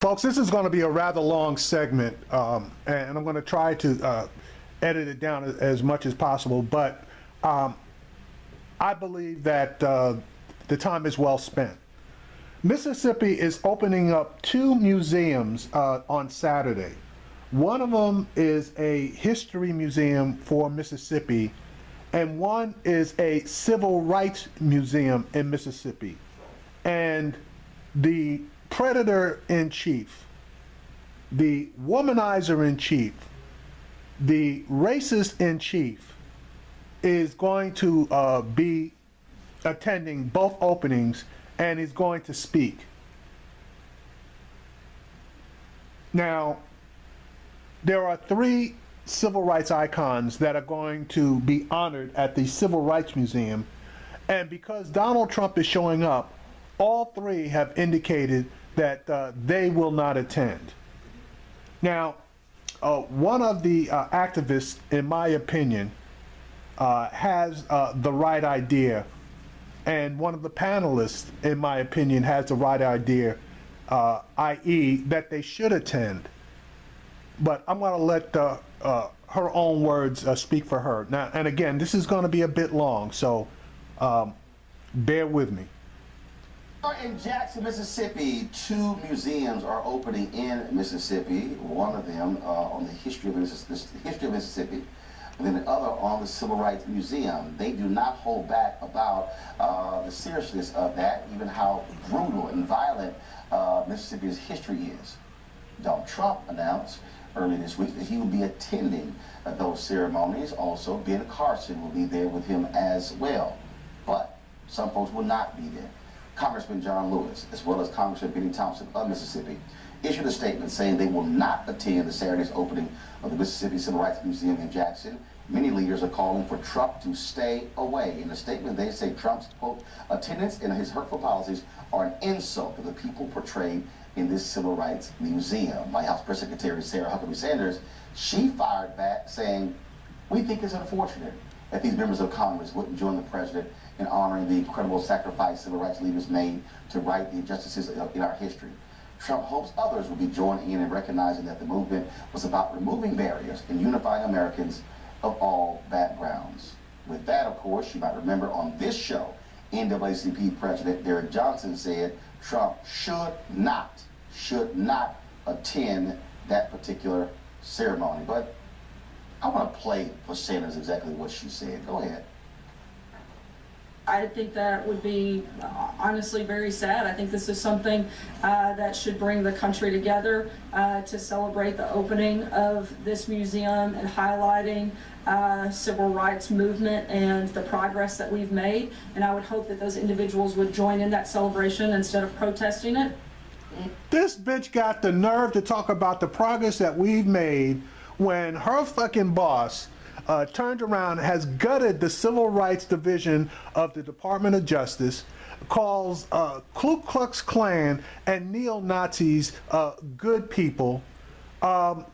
Folks, this is going to be a rather long segment, um, and I'm going to try to uh, edit it down as, much as possible, but um, I believe that uh, the time is well spent. Mississippi is opening up two museums uh, on Saturday. One of them is a history museum for Mississippi, and one is a civil rights museum in Mississippi. And the predator in chief, the womanizer in chief, the racist in chief is going to uh, be attending both openings and is going to speak. Now, there are three civil rights icons that are going to be honored at the Civil Rights Museum. And because Donald Trump is showing up, all three have indicated that uh, they will not attend. Now, uh, one of the uh, activists, in my opinion, uh, has uh, the right idea, and one of the panelists, in my opinion, has the right idea, i.e., that they should attend. But I'm going to let her own words speak for her. Now, and again, this is going to be a bit long, so um, bear with me. In Jackson, Mississippi, two museums are opening in Mississippi. One of them uh, on the history of, Mississippi, history of Mississippi, and then the other on the Civil Rights Museum. They do not hold back about uh, the seriousness of that, even how brutal and violent uh, Mississippi's history is. Donald Trump announced early this week that he will be attending uh, those ceremonies. Also, Ben Carson will be there with him as well. But some folks will not be there. Congressman John Lewis, as well as Congressman Benny Thompson of Mississippi, issued a statement saying they will not attend the Saturday's opening of the Mississippi Civil Rights Museum in Jackson. Many leaders are calling for Trump to stay away. In a statement, they say Trump's, quote, attendance and his hurtful policies are an insult to the people portrayed in this Civil Rights Museum. White House Press Secretary Sarah Huckabee Sanders, she fired back saying, we think it's unfortunate that these members of Congress wouldn't join the president in honoring the incredible sacrifice civil rights leaders made to right the injustices in our history. Trump hopes others will be joining in and recognizing that the movement was about removing barriers and unifying Americans of all backgrounds. With that, of course, you might remember on this show, NAACP President Derrick Johnson said Trump should not, should not attend that particular ceremony. But I want to play for Sanders exactly what she said. Go ahead. I think that would be uh, honestly very sad. I think this is something uh, that should bring the country together uh, to celebrate the opening of this museum and highlighting uh, civil rights movement and the progress that we've made. And I would hope that those individuals would join in that celebration instead of protesting it. This bitch got the nerve to talk about the progress that we've made when her fucking boss uh, turned around, has gutted the Civil Rights Division of the Department of Justice, calls uh, Ku Klux Klan and neo Nazis uh, good people. Um,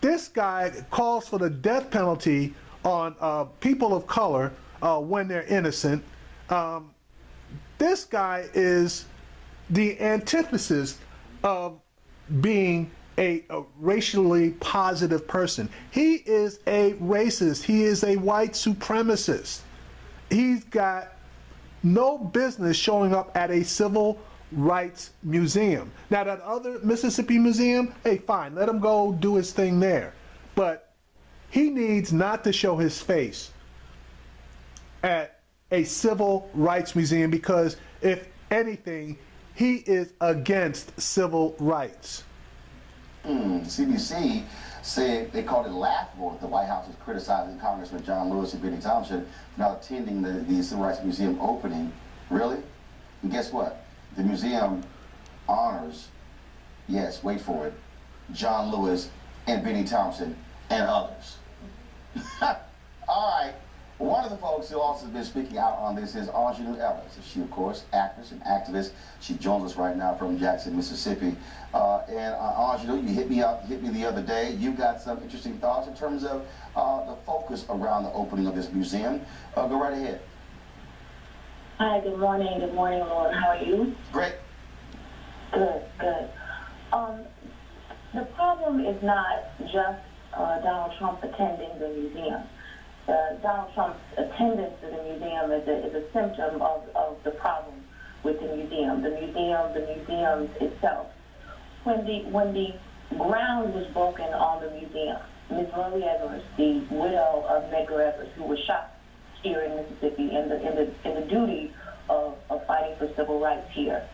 this guy calls for the death penalty on uh, people of color uh, when they're innocent. Um, this guy is the antithesis of being a, a, racially positive person. He is a racist. He is a white supremacist. He's got no business showing up at a civil rights museum. Now, that other Mississippi museum, hey, fine, let him go do his thing there. But he needs not to show his face at a civil rights museum because, if anything, he is against civil rights. Mm, CBC said they called it laughable that the White House is criticizing Congressman John Lewis and Benny Thompson for not attending the, the Civil Rights Museum opening. Really? And guess what? The museum honors, yes, wait for it, John Lewis and Benny Thompson and others. All right. One of the folks who also has been speaking out on this is Aunjanue Ellis. She, of course, actress and activist. She joins us right now from Jackson, Mississippi. Uh, and uh, you hit me up, hit me the other day. You've got some interesting thoughts in terms of uh, the focus around the opening of this museum. Uh, go right ahead. Hi, good morning. Good morning, Lord. How are you? Great. Good, good. Um, the problem is not just uh, Donald Trump attending the museum. Uh, Donald Trump's attendance to the museum is a, is a symptom of, of the problem with the museum. The museum, the museum itself. When the when the ground was broken on the museum, Ms. Myrlie Evers, the widow of Medgar Evers, who was shot here in Mississippi in the in the in the duty of, of fighting for civil rights here.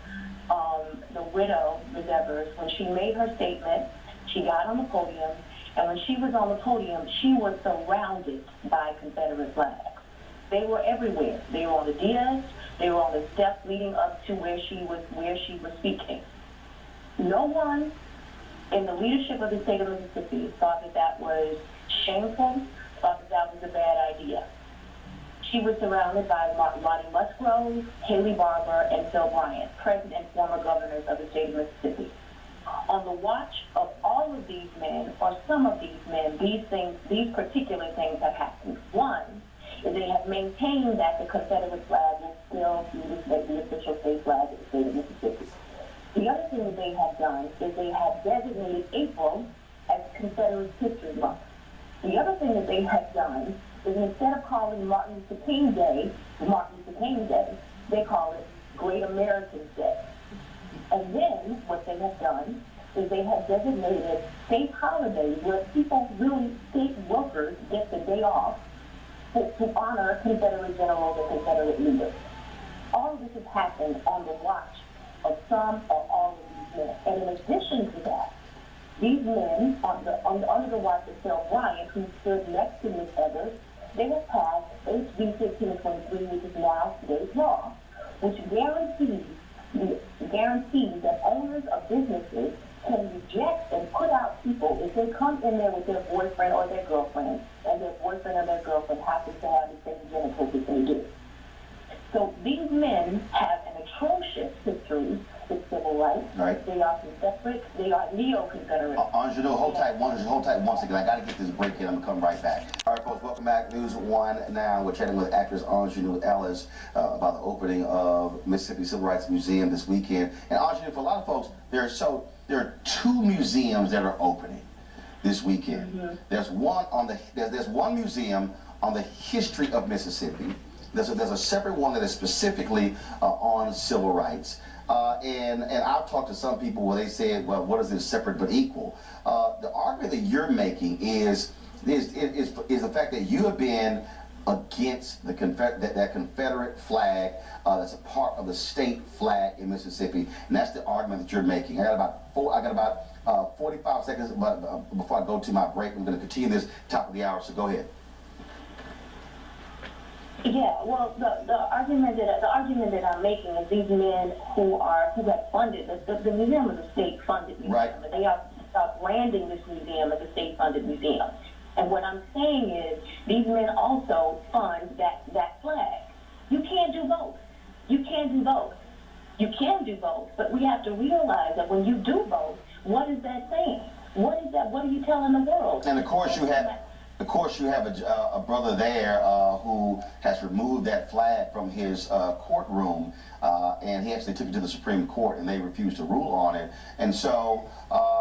Um, the widow, Ms. Evers, when she made her statement, she got on the podium, and when she was on the podium, she was surrounded by Confederate flags. They were everywhere. They were on the dais. They were on the steps leading up to where she was where she was speaking. No one in the leadership of the state of Mississippi thought that that was shameful, thought that that was a bad idea. She was surrounded by Ronnie Musgrove, Haley Barbour, and Phil Bryant, present and former governors of the state of Mississippi. On the watch of all of these men, or some of these men, these things, these particular things have happened. One is they have maintained that the Confederate flag is still the, official state flag of the state of Mississippi. The other thing that they have done is they have designated April as Confederate History Month. The other thing that they have done is instead of calling Martin Luther King Day Martin Luther King Day, they call it Great American Day. And then what they have done they have designated state holidays where people, really state workers, get the day off to, to honor Confederate generals and Confederate leaders. All of this has happened on the watch of some or all of these men. And in addition to that, these men, on the, on the, under the watch of Phil Bryant, who stood next to Ms. Evers, they have passed HB 1523, which is now today's law, which guarantees guarantees that owners of businesses can reject and put out people if they come in there with their boyfriend or their girlfriend, and their boyfriend or their girlfriend happens to have the same genitals as they do. So these men have an atrocious history with civil rights. Right. They are Confederate. They are neo-Confederate. Uh, Aunjanue, hold tight one, hold tight one second. I gotta get this break in. I'm gonna come right back. All right, folks, welcome back. News One now. We're chatting with actress Aunjanue Ellis uh, about the opening of Mississippi Civil Rights Museum this weekend. And Aunjanue, for a lot of folks, they're so there are two museums that are opening this weekend. Mm -hmm. There's one on the there's, there's one museum on the history of Mississippi. There's a, there's a separate one that is specifically uh, on civil rights. Uh, and, and I've talked to some people where they said, well, what is this separate but equal? Uh, the argument that you're making is, is, is, is the fact that you have been against the Confer that, that, Confederate flag uh, that's a part of the state flag in Mississippi, and that's the argument that you're making. I got about four, I got about uh, 45 seconds but, uh, before I go to my break. I'm going to continue this top of the hour, so go ahead. Yeah, well, the, the argument that the argument that I'm making is these men who are who have funded the, the, the museum is a state-funded museum, right. and they are, branding this museum as a state-funded museum. And what I'm saying is these men also fund that that flag. You can't do both. You can't do both. You can do both, but we have to realize that when you do both, what is that saying? What is that? What are you telling the world? And of course, you have of course, you have a, uh, a brother there uh, who has removed that flag from his uh, courtroom, uh, and he actually took it to the Supreme Court, and they refused to rule on it. And so,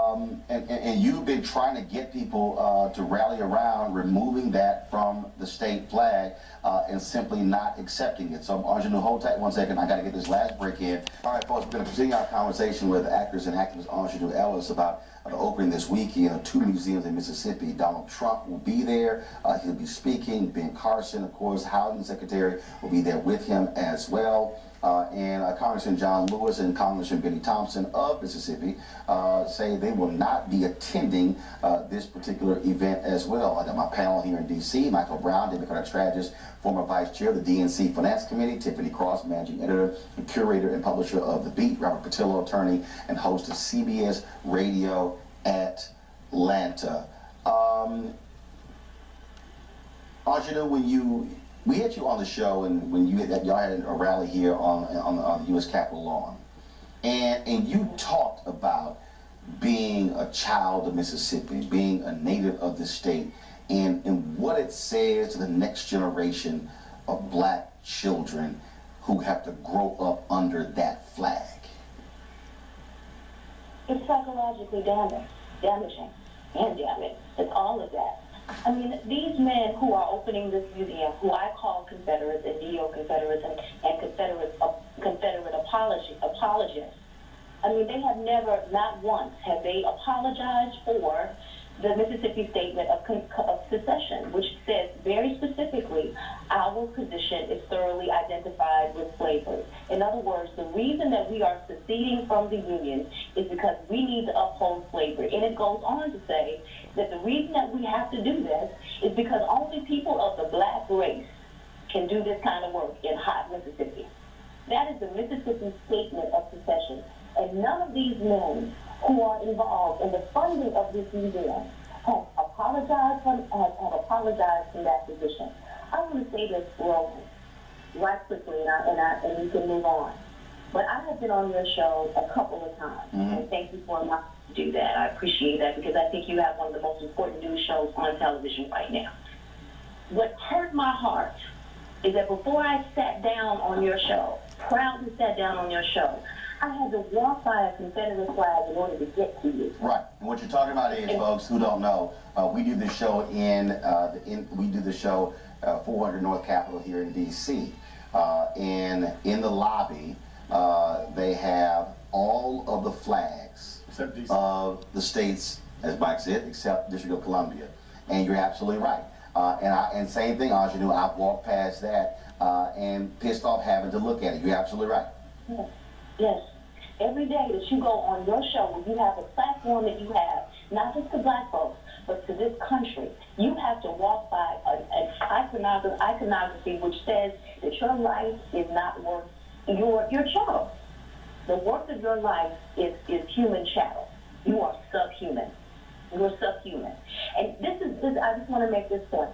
um, and, and, you've been trying to get people uh, to rally around removing that from the state flag uh, and simply not accepting it. So, Aunjanue, hold tight one second. I got to get this last break in. All right, folks, we're going to continue our conversation with actors and activist Aunjanue Ellis about the opening this weekend of two museums in Mississippi. Donald Trump will be there. Uh, he'll be speaking. Ben Carson, of course, housing secretary, will be there with him as well. Uh, and uh, Congressman John Lewis and Congressman Benny Thompson of Mississippi uh, say they will not be attending uh, this particular event as well. I got my panel here in D.C. Michael Brown, Democratic strategist, former vice chair of the DNC Finance Committee, Tiffany Cross, managing editor and curator and publisher of The Beat, Robert Patillo, attorney and host of CBS Radio Atlanta. Um, Angelou, when you we had you on the show, and when you had y'all had a rally here on on, on the U.S. Capitol lawn, and and you talked about being a child of Mississippi, being a native of the state, and and what it says to the next generation of black children who have to grow up under that flag. it's psychologically damaging, damaging, and damaging. It's all of that. I mean, these men who are opening this museum, who I call Confederates and neo-Confederates and, and Confederate, uh, Confederate apology, apologists, I mean, they have never, not once, have they apologized for the Mississippi Statement of, of Secession, which says very specifically, our position is thoroughly identified with slavery. In other words, the reason that we are seceding from the Union is because we need to uphold slavery. And it goes on to say that the reason that we have to do this is because only people of the black race can do this kind of work in hot Mississippi. That is the Mississippi Statement of Secession. And none of these men who are involved in the funding of this museum have apologized for, have, have apologized for that position. I want to say this real right quickly, and, I, and, I, and we can move on. But I have been on your show a couple of times, mm-hmm. and thank you for allowing me to do that. I appreciate that because I think you have one of the most important news shows on television right now. What hurt my heart is that before I sat down on your show, proudly sat down on your show, I had to walk by a Confederate flag in order to get to you. Right. And what you're talking about is, folks who don't know, uh, we do this show in, uh, the, in we do the show uh, 400 North Capitol here in D.C. Uh, and in the lobby, uh, they have all of the flags of the states, as Mike said, except District of Columbia. And you're absolutely right. Uh, and I, and same thing, Aunjanue, I walked past that uh, and pissed off having to look at it. You're absolutely right. Yes. Yes. Every day that you go on your show, you have a platform that you have, not just to black folks, but to this country, you have to walk by an, iconography which says that your life is not worth your your chattel. The worth of your life is, is human chattel. You are subhuman. You're subhuman. And this is this I just want to make this point.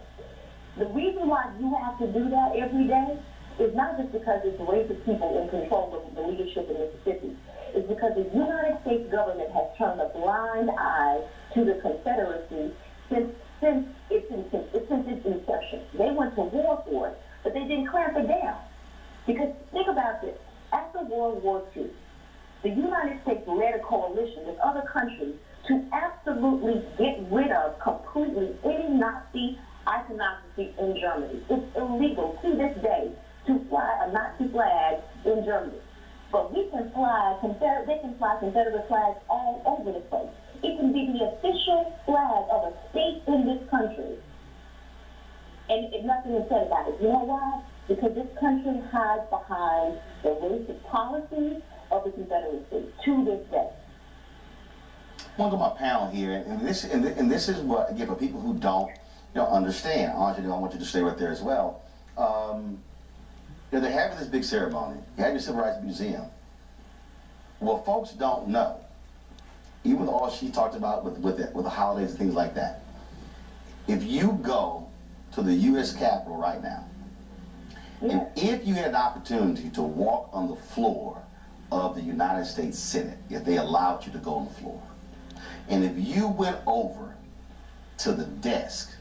The reason why you have to do that every day is not just because it's racist people in control of the leadership in Mississippi. It's because the United States government has turned a blind eye to the Confederacy since since its since its inception. They went to war for it, but they didn't clamp it down. Because think about this: after World War II, the United States led a coalition with other countries to absolutely get rid of completely any Nazi iconography in Germany. It's illegal to this day to fly a Nazi flag in Germany. But we can fly Confederate, they can fly Confederate flags all over the place. It can be the official flag of a state in this country. And if nothing is said about it. You know why? Because this country hides behind the racist policies of the Confederacy to this day. I want to my panel here, and this and, thi- and this is what again for people who don't you know understand. Anjali, I want you to stay right there as well. Um, you know, they're having this big ceremony. You have your Civil Rights Museum. Well, folks don't know, even all she talked about with with the, with the holidays and things like that, if you go to the U.S. Capitol right now, and if you had an opportunity to walk on the floor of the United States Senate, if they allowed you to go on the floor, and if you went over to the desk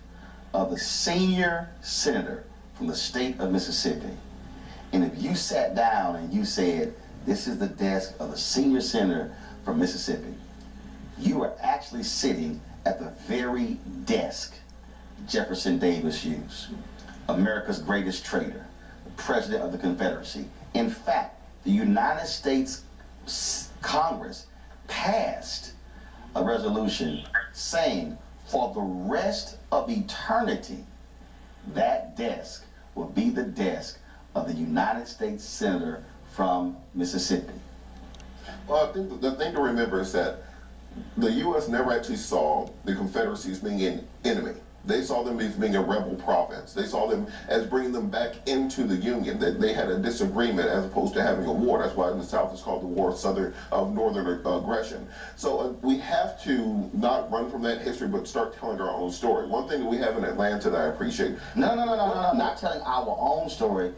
of the senior senator from the state of Mississippi, and if you sat down and you said, This is the desk of the senior senator from Mississippi, you are actually sitting at the very desk Jefferson Davis used, America's greatest traitor, the president of the Confederacy. In fact, the United States Congress passed a resolution saying for the rest of eternity, that desk will be the desk of the United States Senator from Mississippi. Well, I think the- the thing to remember is that the U.S. never actually saw the Confederacy as being an enemy. They saw them as being a rebel province. They saw them as bringing them back into the Union. That they had a disagreement as opposed to having a war. That's why in the South it's called the War of Southern of Northern Aggression. So uh, we have to not run from that history, but start telling our own story. One thing that we have in Atlanta that I appreciate No, no, no, no, no, no, not telling our own story,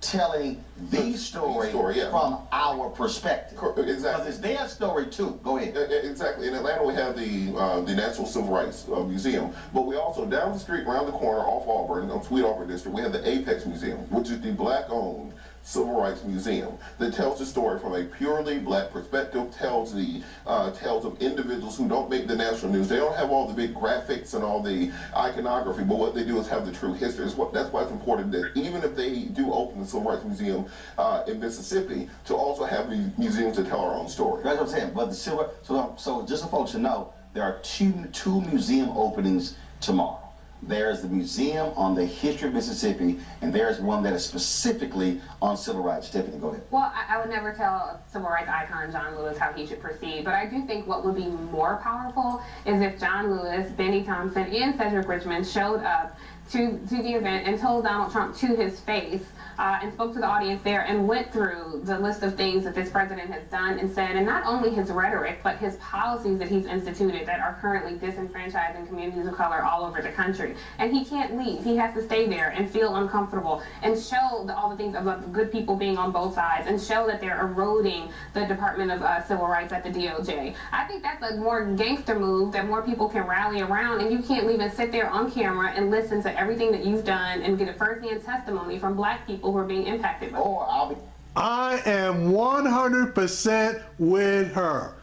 telling the story, story, yeah. from our perspective. Exactly. Because it's their story too. Go ahead. Exactly. In Atlanta, we have the uh, the National Civil Rights uh, Museum, but we also down the street, around the corner, off Auburn, on Sweet Auburn District, we have the Apex Museum, which is the black-owned civil rights museum that tells the story from a purely black perspective, tells the uh, tales of individuals who don't make the national news. They don't have all the big graphics and all the iconography, but what they do is have the true history. That's, what, that's why it's important that even if they do open the Civil Rights Museum uh, in Mississippi, to also have the museums to tell our own story. That's what I'm saying. But the civil, so, so just so folks to know, there are two, two museum openings tomorrow. There's the museum on the history of Mississippi, and there's one that is specifically on civil rights. Tiffany, go ahead. Well, I, I would never tell civil rights icon John Lewis how he should proceed, but I do think what would be more powerful is if John Lewis, Benny Thompson, and Cedric Richmond showed up to, to the event and told Donald Trump to his face uh, and spoke to the audience there and went through the list of things that this president has done and said, and not only his rhetoric, but his policies that he's instituted that are currently disenfranchising communities of color all over the country. And he can't leave. He has to stay there and feel uncomfortable and show the, all the things about the good people being on both sides and show that they're eroding the Department of uh, Civil Rights at the DOJ. I think that's a more gangster move that more people can rally around, and you can't even sit there on camera and listen to everything that you've done and get a firsthand testimony from black people who are being impacted by it. Or I'll be. I am 100% with her.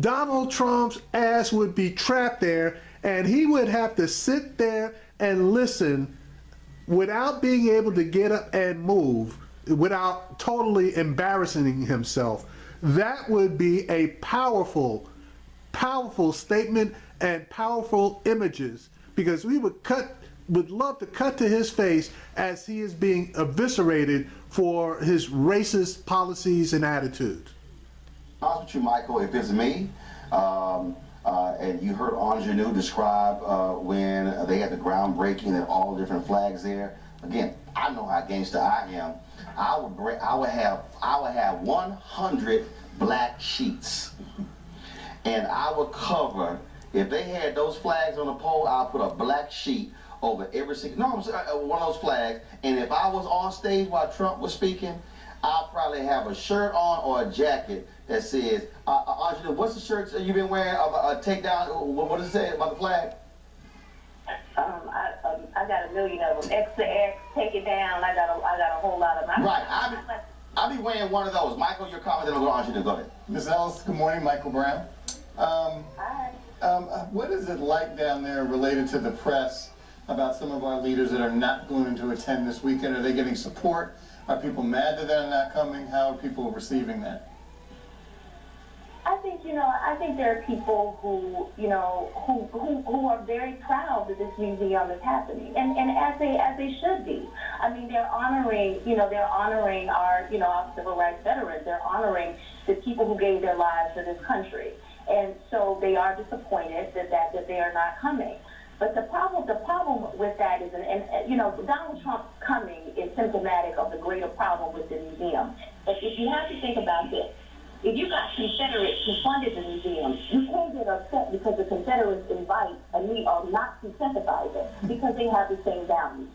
Donald Trump's ass would be trapped there and he would have to sit there and listen without being able to get up and move, without totally embarrassing himself. That would be a powerful, powerful statement and powerful images because we would cut would love to cut to his face as he is being eviscerated for his racist policies and attitudes. honest with you, Michael, if it's me, um, uh, and you heard Aunjanue describe uh, when they had the groundbreaking and all different flags there. Again, I know how gangster I am. I would bring, I would have I would have 100 black sheets, and I would cover. If they had those flags on the pole, I'll put a black sheet over every single. No, I'm sorry, uh, one of those flags. And if I was on stage while Trump was speaking, I'll probably have a shirt on or a jacket that says, uh, uh, Angela, what's the shirt you've been wearing? Uh, uh, take down, what, what does it say about the flag? Um, I, um, I got a million of them. X to X, take it down. I got a, I got a whole lot of them. Right, I'll be, I'll be wearing one of those. Michael, your comment, then I'll go on to go ahead. Ms. Ellis, good morning, Michael Brown. Um, Hi. um, uh, what is it like down there related to the press about some of our leaders that are not going to attend this weekend? Are they getting support? Are people mad that they're not coming? How are people receiving that? I think you know. I think there are people who you know who who, who are very proud that this museum is happening, and and as they as they should be. I mean, they're honoring you know they're honoring our you know our civil rights veterans. They're honoring the people who gave their lives for this country, and so they are disappointed that that that they are not coming. But the problem, the problem with that is, and, and you know, Donald Trump coming is symptomatic of the greater problem with the museum. But if you have to think about this, if you got Confederates who funded the museum, you can't get upset because the Confederates invite a a Nazi sympathizer because they have the same values.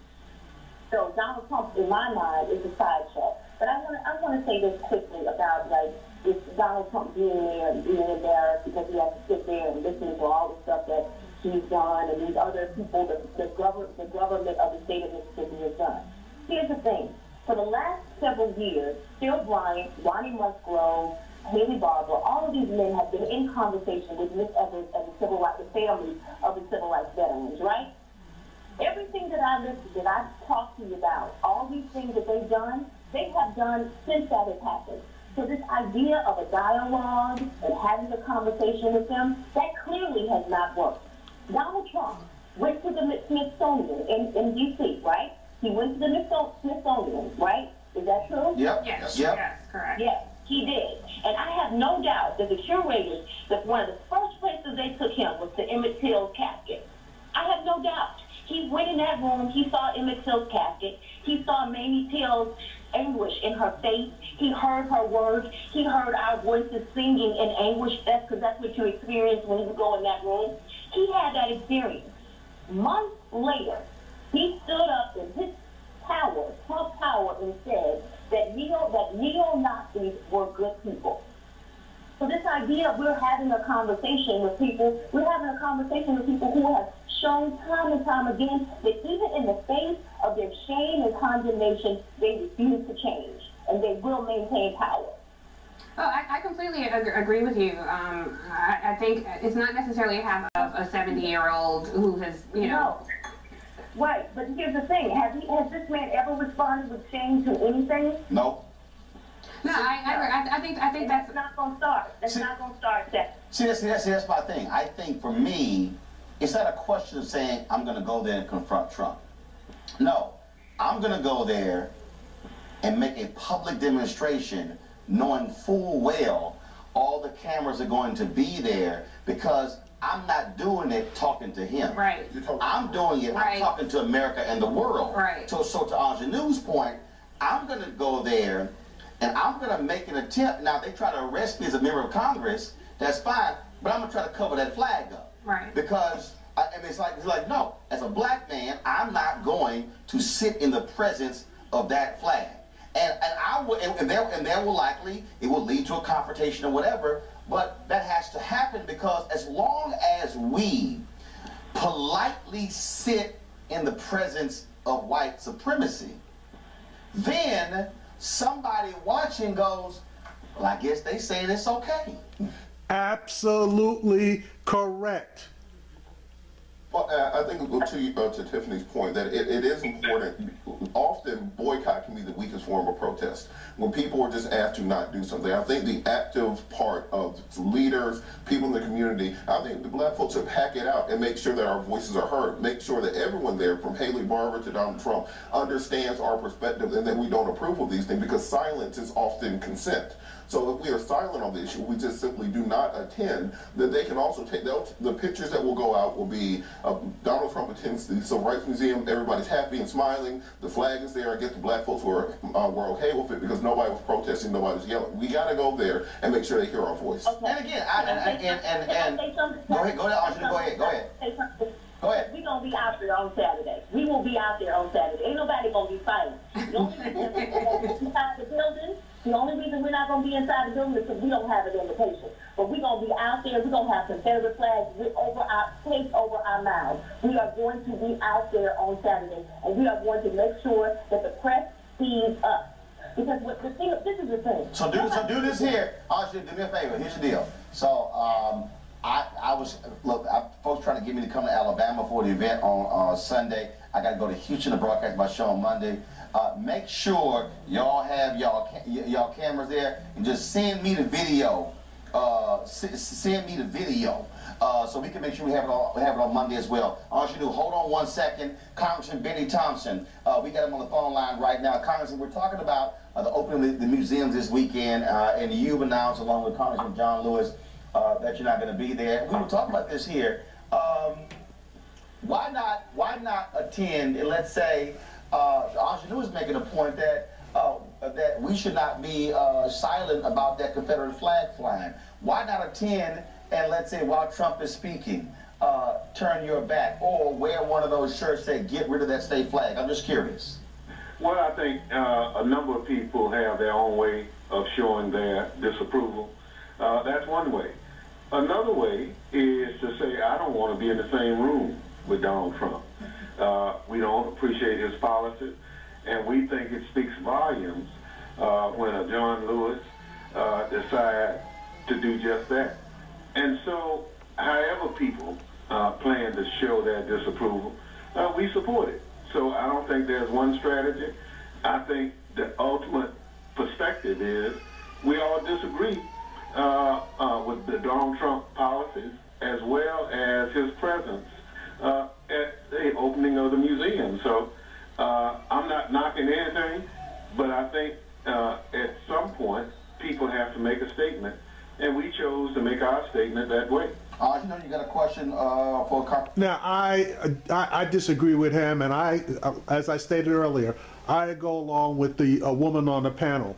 So Donald Trump, in my mind, is a sideshow. But I want to I want to say this quickly about like if Donald Trump being there and being embarrassed because he has to sit there and listen to all the stuff that he's done and these other people, the, the, government, the government of the state of Mississippi has done. Here's the thing. For the last several years, Phil Bryant, Ronnie Musgrove, Haley Barbour, all of these men have been in conversation with Miss Evers and the civil rights, the families of the civil rights veterans, right? Everything that I listed, that I've talked to you about, all these things that they've done, they have done since that has happened. So this idea of a dialogue and having a conversation with them, that clearly has not worked. Donald Trump went to the Smithsonian in, in D.C., right? He went to the Smithsonian, right? Is that true? Yep. Yes, Yep. yes, correct. Yes, he did. And I have no doubt that the curators, that one of the first places they took him was to Emmett Till's casket. I have no doubt. He went in that room, he saw Emmett Till's casket, he saw Mamie Till's anguish in her face. He heard her words. He heard our voices singing in anguish. That's because that's what you experience when you go in that room. He had that experience. Months later, he stood up in his power, Trump power, and said that neo that neo Nazis were good people. So this idea of we're having a conversation with people, we're having a conversation with people who have shown time and time again that even in the face of their shame and condemnation, they refuse to change. and they will maintain power. Oh, I, I completely ag- agree with you. Um, I, I think it's not necessarily half of a 70 year old who has, you know. No. Right, but here's the thing, has he, has this man ever responded with shame to anything? No. No, I, I. I, I think I think that's That's not gonna start, that's See- not gonna start that. See, that's, see, that's, see, that's my thing. I think for me, it's not a question of saying, I'm gonna go there and confront Trump. No, I'm gonna go there and make a public demonstration knowing full well all the cameras are going to be there because I'm not doing it talking to him. right. I'm doing it, Right. I'm talking to America and the world. Right. So, so to Aunjanue's point, I'm gonna go there and I'm gonna make an attempt. Now, if they try to arrest me as a member of Congress, that's fine, but I'm gonna try to cover that flag up. Right. Because, I, I mean, it's like, it's like, no, as a black man, I'm not going to sit in the presence of that flag. And, and I will, and, and there, and there will likely, it will lead to a confrontation or whatever, but that has to happen because as long as we politely sit in the presence of white supremacy, then somebody watching goes, well, I guess they saying it's okay. Absolutely correct. Well, uh, I think to, uh, to Tiffany's point that it, it is important. Often boycott can be the weakest form of protest. When people are just asked to not do something, I think the active part of leaders, people in the community, I think the black folks should pack it out and make sure that our voices are heard. Make sure that everyone there, from Haley Barbour to Donald Trump, understands our perspective and that we don't approve of these things because silence is often consent. So if we are silent on the issue, we just simply do not attend, then they can also take, the pictures that will go out will be uh, Donald Trump attends the Civil Rights Museum, everybody's happy and smiling, the flag is there, I guess the black folks were, uh, were okay with it because nobody was protesting, nobody was yelling. We gotta go there and make sure they hear our voice. Okay. And again, I- and- and- and- and- Can I? Go ahead, go ahead, Arjuna, go ahead, go ahead. Go ahead. We gonna be out there on Saturday. We will be out there on Saturday. Ain't nobody gonna be fighting. The only reason we're gonna be inside the building, the only reason we're not gonna be inside the building is because we don't have an invitation. But we're gonna be out there, we're gonna have Confederate flags over our, placed over our mouths. We are going to be out there on Saturday, and we are going to make sure that the press sees us. Because what the thing, this is the thing. So do so do this here. Arjun, do me a favor. Here's the deal. So um, I I was look. I, folks trying to get me to come to Alabama for the event on uh, Sunday. I got to go to Houston to broadcast my show on Monday. Uh, make sure y'all have y'all ca- y'all cameras there and just send me the video. Uh, send me the video. Uh, so we can make sure we have it all have it on Monday as well. Arjun, hold on one second. Congressman Benny Thompson, uh, we got him on the phone line right now. Congressman, we're talking about uh, the opening of the, the museums this weekend, uh, and you've announced, along with Congressman John Lewis, that you're not going to be there. We were talking about this here. Um, why not? Why not attend? And let's say, uh, Aunjanue is making a point that uh, that we should not be uh, silent about that Confederate flag flying. Why not attend and let's say while Trump is speaking, uh, turn your back or wear one of those shirts that get rid of that state flag? I'm just curious. Well, I think uh, a number of people have their own way of showing their disapproval. Uh, that's one way. Another way is to say, I don't want to be in the same room with Donald Trump. Uh, we don't appreciate his policies, and we think it speaks volumes uh, when a John Lewis uh, decides to do just that. And so, however people uh, plan to show their disapproval, uh, we support it. So I don't think there's one strategy. I think the ultimate perspective is we all disagree uh, with the Donald Trump policies as well as his presence uh, at the opening of the museum. So uh, I'm not knocking anything, but I think uh, at some point people have to make a statement, and we chose to make our statement that way. Uh, you know, you got a question uh, for Con- Now, I, I I disagree with him, and I, as I stated earlier, I go along with the uh, woman on the panel.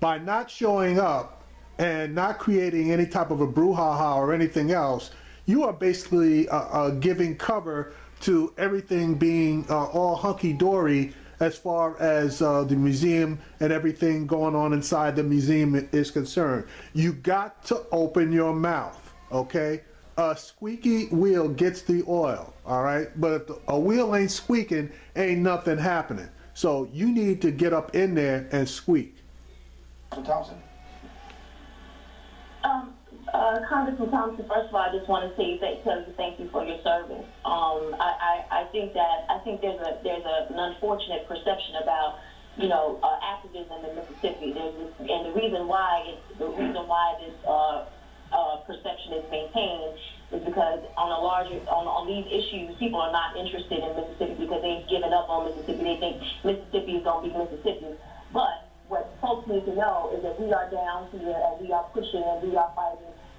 By not showing up and not creating any type of a brouhaha or anything else, you are basically uh, uh, giving cover to everything being uh, all hunky dory as far as uh, the museum and everything going on inside the museum is concerned. You got to open your mouth, okay? A squeaky wheel gets the oil, all right? But if the, a wheel ain't squeaking, ain't nothing happening. So you need to get up in there and squeak. Thompson? Uh, Congressman Thompson, first of all, I just want to say thank, you thank you for your service. Um, I, I, I think that I think there's a there's a, an unfortunate perception about you know uh, activism in Mississippi. There's this, and the reason why it's, the reason why this uh, uh, perception is maintained is because on a larger on, on these issues, people are not interested in Mississippi because they've given up on Mississippi. They think Mississippi is going to be Mississippi, but what folks need to know is that we are down here and we are pushing and we are fighting.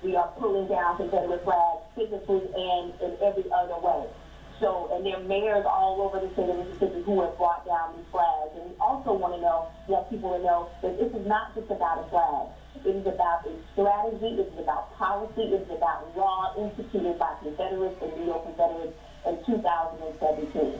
We are pulling down Confederate flags physically and in every other way. So, and there are mayors all over the state of Mississippi who have brought down these flags. And we also want to know, let people to know that this is not just about a flag. It is about a strategy. It is about policy. It is about law instituted by Confederates and neo-Confederates in 2017.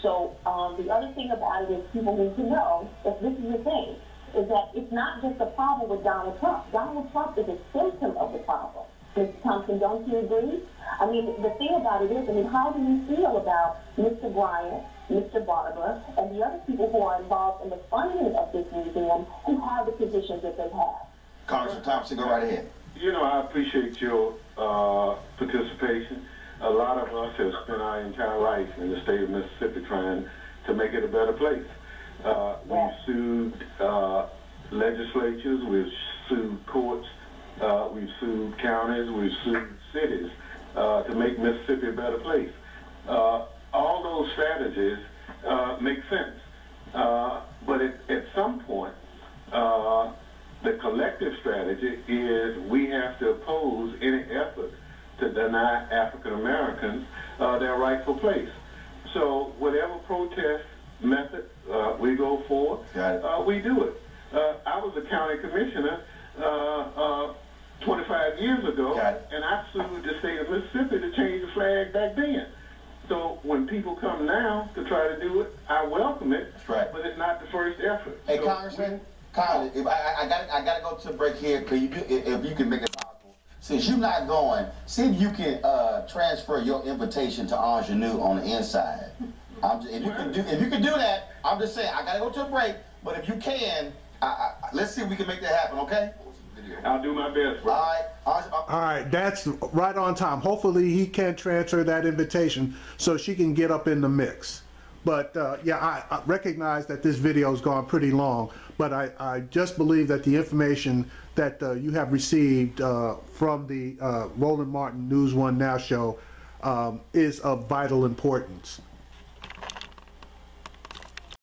So um, the other thing about it is people need to know that this is a thing, is that it's not just a problem with Donald Trump. Donald Trump is a symptom of the problem. Mr. Thompson, don't you agree? I mean, the thing about it is, I mean, how do you feel about Mr. Bryant, Mr. Barbour, and the other people who are involved in the funding of this museum who have the positions that they have? Congressman Thompson, go right ahead. You know, I appreciate your uh, participation. A lot of us have spent our entire life in the state of Mississippi trying to make it a better place. Uh, we've sued uh, legislatures, we've sued courts, uh, we've sued counties, we've sued cities uh, to make Mississippi a better place. Uh, all those strategies uh, make sense. Uh, but at, at some point, uh, the collective strategy is we have to oppose any effort to deny African Americans uh, their rightful place. So whatever protest method uh, we go for, Got it. uh, we do it. Uh, I was a county commissioner uh, uh, 25 years ago, Got it. and I sued the state of Mississippi to change the flag back then. So when people come now to try to do it, I welcome it. That's right. But it's not the first effort. Hey, So Congressman, Congress, if I, I, got I got to go to a break here. Could you do if you can make it possible? Since you're not going, see if you can uh, transfer your invitation to Aunjanue on the inside. I'm just, if you can do if you can do that, I'm just saying I got to go to a break. But if you can, I, I, let's see if we can make that happen. Okay? I'll do my best, bro. All right. Ange- All right, that's right on time. Hopefully, he can transfer that invitation so she can get up in the mix. But uh, yeah, I, I recognize that this video has gone pretty long, but I, I just believe that the information that uh, you have received uh, from the uh, Roland Martin News One Now show um, is of vital importance.